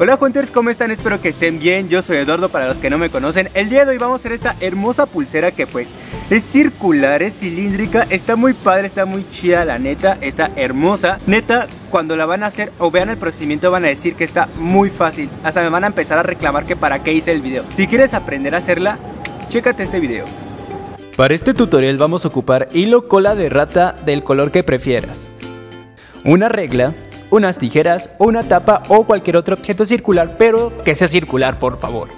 Hola Hunters, ¿cómo están? Espero que estén bien, yo soy Eduardo para los que no me conocen. El día de hoy vamos a hacer esta hermosa pulsera que pues es circular, es cilíndrica. Está muy padre, está muy chida la neta, está hermosa. Neta, cuando la van a hacer o vean el procedimiento van a decir que está muy fácil. Hasta me van a empezar a reclamar que para qué hice el video. Si quieres aprender a hacerla, chécate este video. Para este tutorial vamos a ocupar hilo cola de rata del color que prefieras. Una regla unas tijeras, una tapa o cualquier otro objeto circular, pero que sea circular por favor.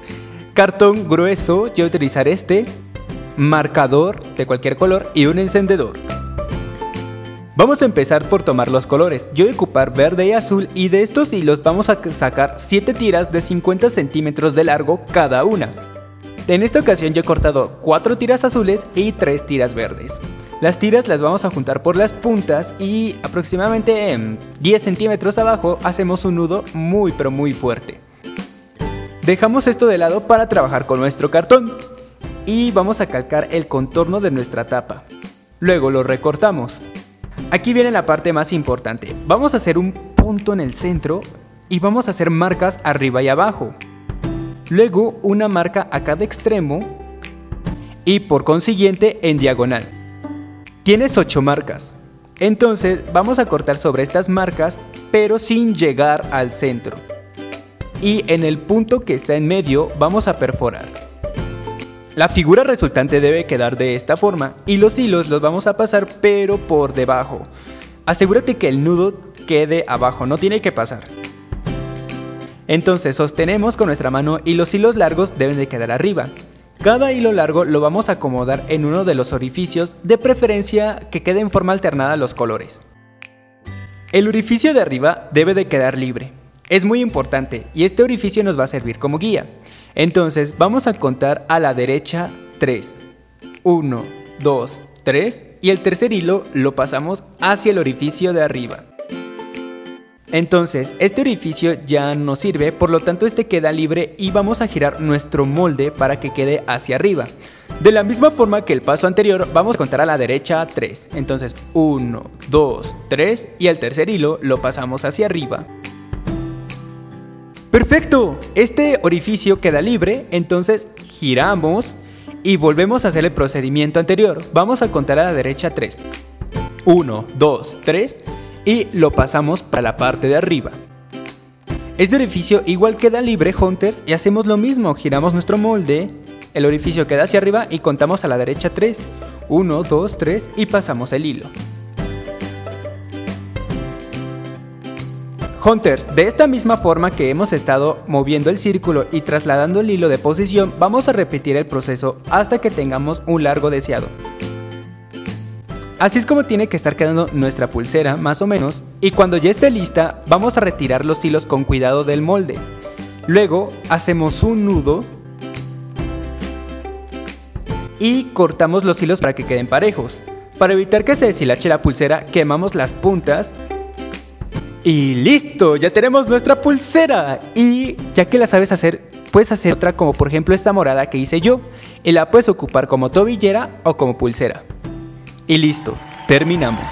Cartón grueso, yo voy a utilizar este, marcador de cualquier color y un encendedor. Vamos a empezar por tomar los colores, yo voy a ocupar verde y azul y de estos hilos vamos a sacar 7 tiras de 50 centímetros de largo cada una. En esta ocasión yo he cortado 4 tiras azules y 3 tiras verdes. Las tiras las vamos a juntar por las puntas y aproximadamente en 10 centímetros abajo hacemos un nudo muy pero muy fuerte. Dejamos esto de lado para trabajar con nuestro cartón y vamos a calcar el contorno de nuestra tapa. Luego lo recortamos. Aquí viene la parte más importante. Vamos a hacer un punto en el centro y vamos a hacer marcas arriba y abajo. Luego una marca a cada extremo y por consiguiente en diagonal. Tienes 8 marcas. Entonces vamos a cortar sobre estas marcas pero sin llegar al centro. Y en el punto que está en medio vamos a perforar. La figura resultante debe quedar de esta forma y los hilos los vamos a pasar pero por debajo. Asegúrate que el nudo quede abajo, no tiene que pasar. Entonces sostenemos con nuestra mano y los hilos largos deben de quedar arriba. Cada hilo largo lo vamos a acomodar en uno de los orificios, de preferencia que quede en forma alternada los colores. El orificio de arriba debe de quedar libre. Es muy importante y este orificio nos va a servir como guía. Entonces vamos a contar a la derecha 3. 1, 2, 3 y el tercer hilo lo pasamos hacia el orificio de arriba. Entonces, este orificio ya no sirve, por lo tanto este queda libre y vamos a girar nuestro molde para que quede hacia arriba. De la misma forma que el paso anterior, vamos a contar a la derecha 3. Entonces, 1, 2, 3 y el tercer hilo lo pasamos hacia arriba. ¡Perfecto! Este orificio queda libre, entonces giramos y volvemos a hacer el procedimiento anterior. Vamos a contar a la derecha 3. 1, 2, 3 y lo pasamos para la parte de arriba. Este orificio igual queda libre Hunters y hacemos lo mismo, giramos nuestro molde, el orificio queda hacia arriba y contamos a la derecha 3, 1, 2, 3 y pasamos el hilo. Hunters, de esta misma forma que hemos estado moviendo el círculo y trasladando el hilo de posición, vamos a repetir el proceso hasta que tengamos un largo deseado. Así es como tiene que estar quedando nuestra pulsera, más o menos, y cuando ya esté lista, vamos a retirar los hilos con cuidado del molde. Luego, hacemos un nudo y cortamos los hilos para que queden parejos. Para evitar que se deshilache la pulsera, quemamos las puntas y listo, ya tenemos nuestra pulsera. Y ya que la sabes hacer, puedes hacer otra como por ejemplo esta morada que hice yo y la puedes ocupar como tobillera o como pulsera. Y listo, terminamos.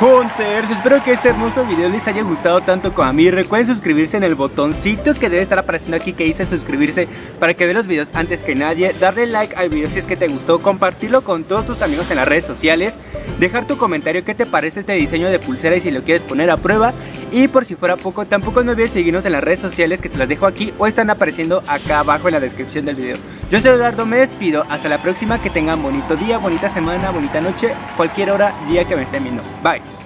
Hunters, espero que este hermoso video les haya gustado tanto como a mí. Recuerden suscribirse en el botoncito que debe estar apareciendo aquí que dice suscribirse Para que vean los videos antes que nadie. Darle like al video si es que te gustó. Compartirlo con todos tus amigos en las redes sociales. Dejar tu comentario qué te parece este diseño de pulsera y si lo quieres poner a prueba. Y por si fuera poco, tampoco no olvides seguirnos en las redes sociales que te las dejo aquí O están apareciendo acá abajo en la descripción del video Yo soy Eduardo, me despido, hasta la próxima Que tengan bonito día, bonita semana, bonita noche Cualquier hora, día que me estén viendo. Bye